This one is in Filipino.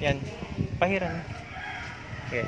Yan. Pahiran. Okay.